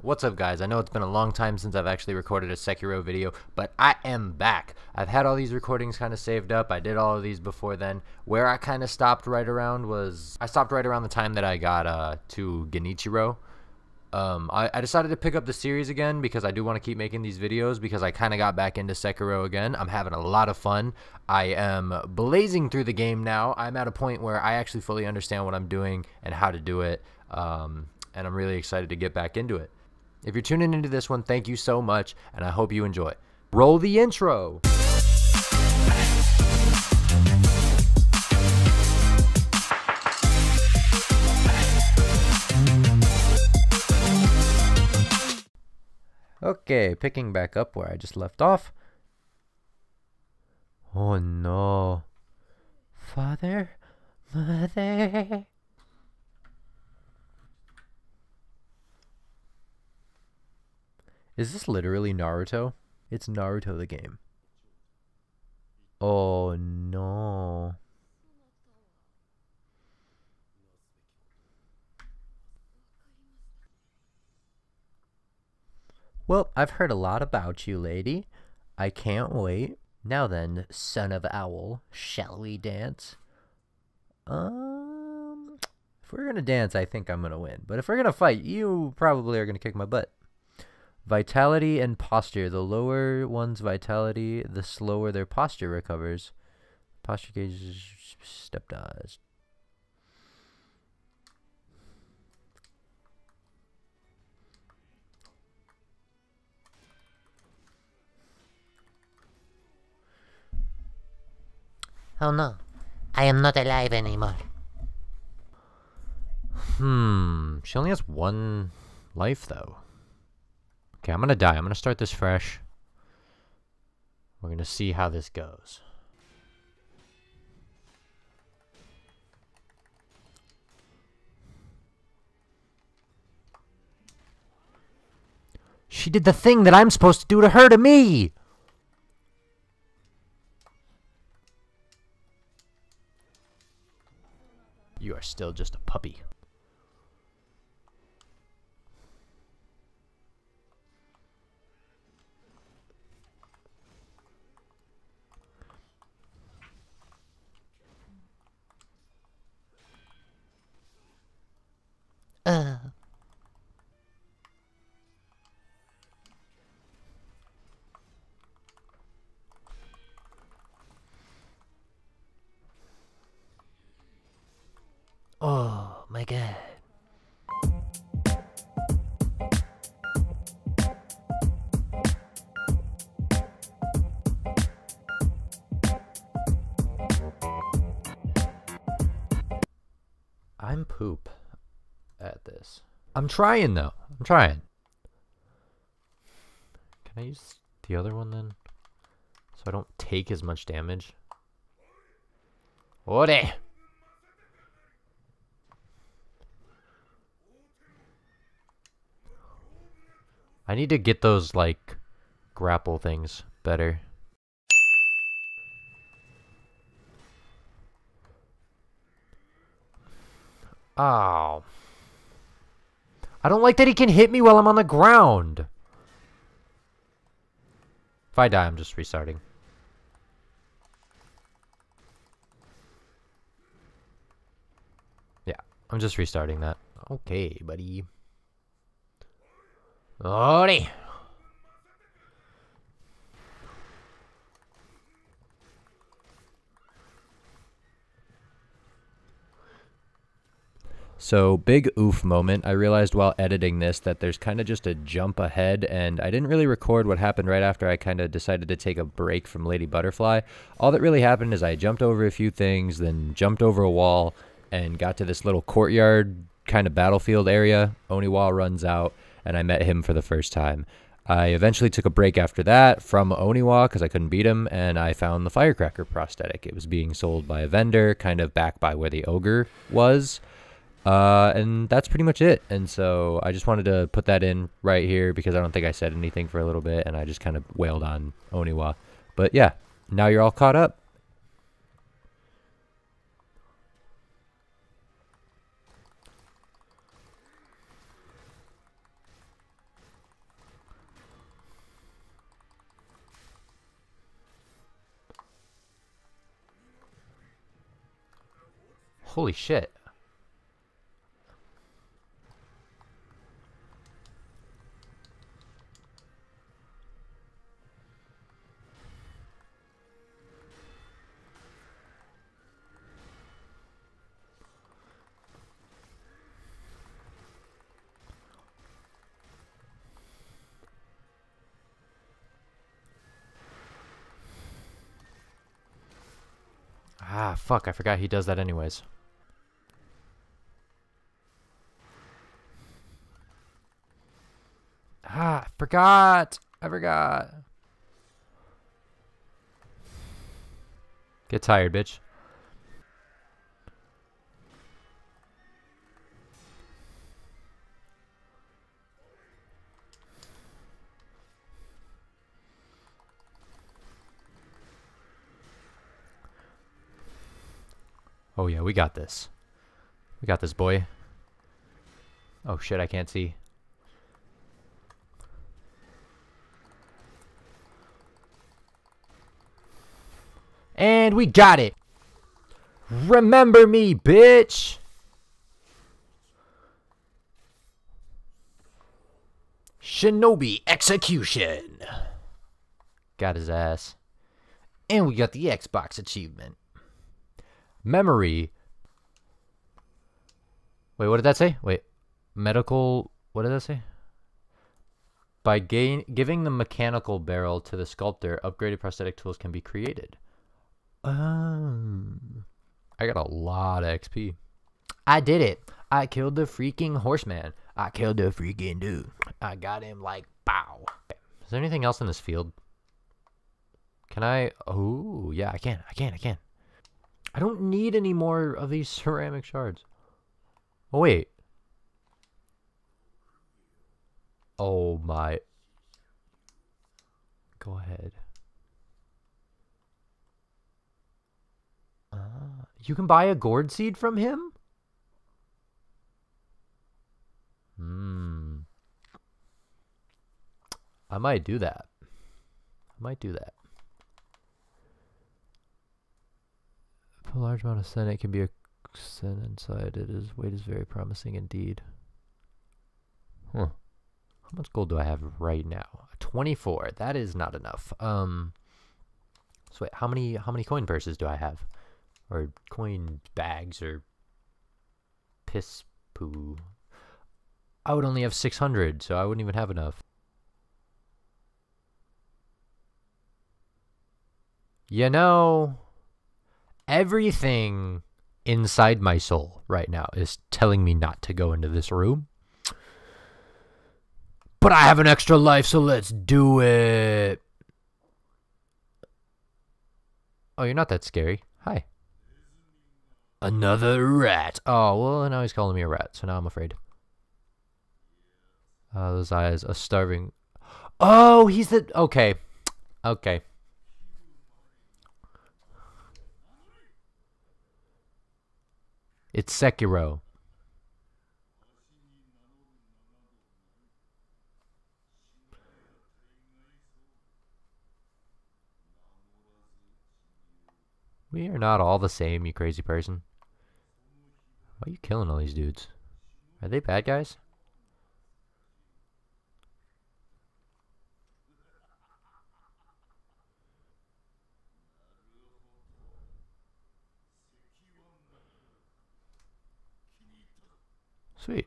What's up guys? I know it's been a long time since I've actually recorded a Sekiro video, but I am back. I've had all these recordings kind of saved up. I did all of these before then. Where I kind of stopped right around was, I stopped right around the time that I got uh, to Genichiro. Um, I, I decided to pick up the series again because I do want to keep making these videos because I kind of got back into Sekiro again. I'm having a lot of fun. I am blazing through the game now. I'm at a point where I actually fully understand what I'm doing and how to do it. Um, and I'm really excited to get back into it. If you're tuning into this one, thank you so much, and I hope you enjoy. Roll the intro! Okay, picking back up where I just left off. Oh no. Father? Mother? Is this literally Naruto? It's Naruto the game. Oh no. Well, I've heard a lot about you, lady. I can't wait. Now then, son of owl, shall we dance? Um, if we're gonna dance, I think I'm gonna win. But if we're gonna fight, you probably are gonna kick my butt. Vitality and posture. The lower one's vitality, the slower their posture recovers. Posture gauge step dodge. Oh no, I am not alive anymore. Hmm, she only has one life though. Okay, I'm gonna die. I'm gonna start this fresh. We're gonna see how this goes. She did the thing that I'm supposed to do to her to me! You are still just a puppy. My god. I'm poop at this. I'm trying though. I'm trying. Can I use the other one then? So I don't take as much damage. Ore! I need to get those like grapple things better. Oh. I don't like that he can hit me while I'm on the ground. If I die, I'm just restarting. Yeah, I'm just restarting that. Okay, buddy. Alrighty. So, big oof moment. I realized while editing this that there's kind of just a jump ahead, and I didn't really record what happened right after I kind of decided to take a break from Lady Butterfly. All that really happened is I jumped over a few things, then jumped over a wall, and got to this little courtyard kind of battlefield area. Oniwa runs out, and I met him for the first time. I eventually took a break after that from Oniwa because I couldn't beat him, and I found the firecracker prosthetic. It was being sold by a vendor, kind of back by where the ogre was. Uh, and that's pretty much it. And so I just wanted to put that in right here because I don't think I said anything for a little bit and I just kind of wailed on Oniwa. But yeah, now you're all caught up. Holy shit. Ah, fuck, I forgot he does that anyways. Ah, I forgot. I forgot. Get tired, bitch. Oh yeah, we got this. We got this, boy. Oh shit, I can't see. And we got it. Remember me, bitch. Shinobi execution. Got his ass. And we got the Xbox achievement. Memory. Wait, what did that say? Wait. Medical. What did that say? By gain, giving the mechanical barrel to the sculptor, upgraded prosthetic tools can be created. Um, I got a lot of XP. I did it. I killed the freaking horseman. I killed the freaking dude. I got him like bow. Is there anything else in this field? Can I? Oh, yeah, I can. I can. I can. I don't need any more of these ceramic shards. Oh, wait. Oh, my. Go ahead. Uh, you can buy a gourd seed from him? Hmm. I might do that. I might do that. If a large amount of senate can be a sen inside it is weight is very promising indeed. Huh. How much gold do I have right now? 24. That is not enough. Um so wait, how many how many coin purses do I have? Or coin bags or piss poo? I would only have 600, so I wouldn't even have enough. You know, everything inside my soul right now is telling me not to go into this room. But I have an extra life, so let's do it. Oh, you're not that scary. Hi. Another rat. Oh, well, now he's calling me a rat, so now I'm afraid. Uh, those eyes, are starving. Oh, he's the. Okay. Okay. It's Sekiro. We are not all the same, you crazy person. Why are you killing all these dudes? Are they bad guys? Sweet.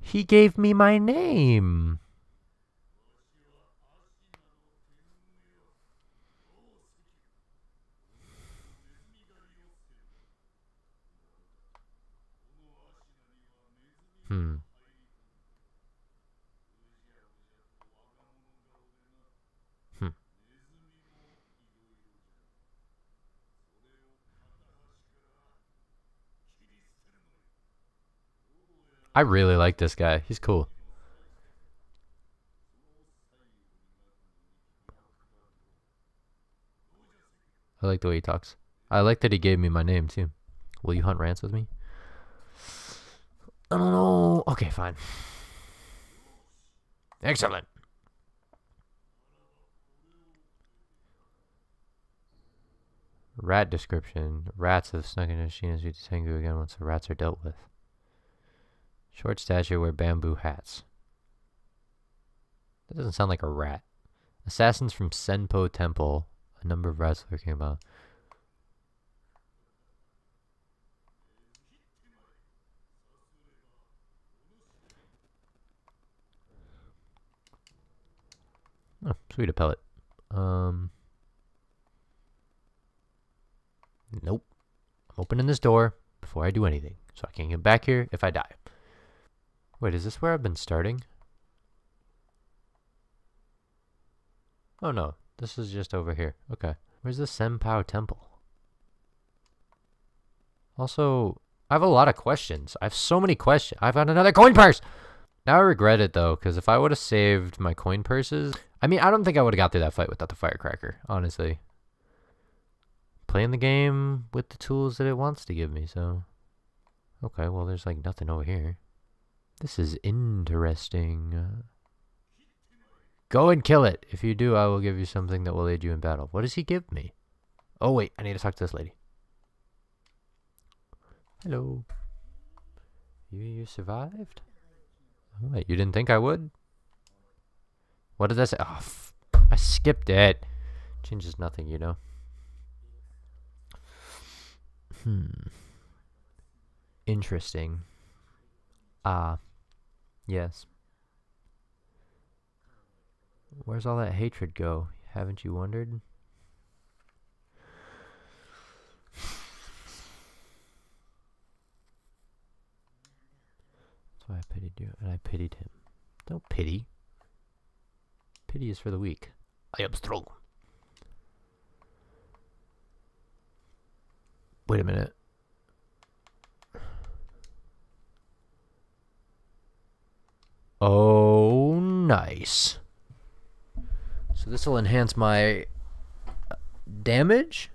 He gave me my name. Hmm. Hmm. I really like this guy. He's cool. I like the way he talks. I like that he gave me my name too. Will you hunt rants with me? I don't know. Okay, fine. Excellent. Rat description. Rats have snuck into Shina's Tengu again once the rats are dealt with. Short stature wear bamboo hats. That doesn't sound like a rat. Assassins from Senpou Temple. A number of rats lurking about. Oh, sweet a pellet. Um. Nope. I'm opening this door before I do anything, so I can get back here if I die. Wait, is this where I've been starting? Oh no, this is just over here. Okay. Where's the Senpao Temple? Also, I have a lot of questions. I have so many questions. I found another coin purse! Now I regret it though, because if I would have saved my coin purses, I mean, I don't think I would have got through that fight without the firecracker, honestly. Playing the game with the tools that it wants to give me, so. Okay, well, there's like nothing over here. This is interesting. Go and kill it. If you do, I will give you something that will aid you in battle. What does he give me? Oh, wait, I need to talk to this lady. Hello. You, you survived? Oh, wait, you didn't think I would? What did I say? Oh, I skipped it. Changes nothing, you know. Hmm. Interesting. Ah. Uh, yes. Where's all that hatred go? Haven't you wondered? That's why I pitied you, and I pitied him. Don't pity. Pity is for the weak. I am strong. Wait a minute. Oh, nice. So this will enhance my uh, damage?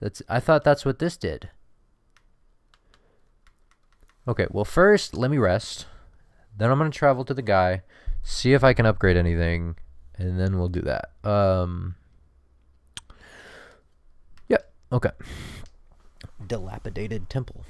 That's I thought that's what this did. Okay, well first, let me rest. Then I'm going to travel to the guy, see if I can upgrade anything, and then we'll do that. Um, yep, okay. Dilapidated temple.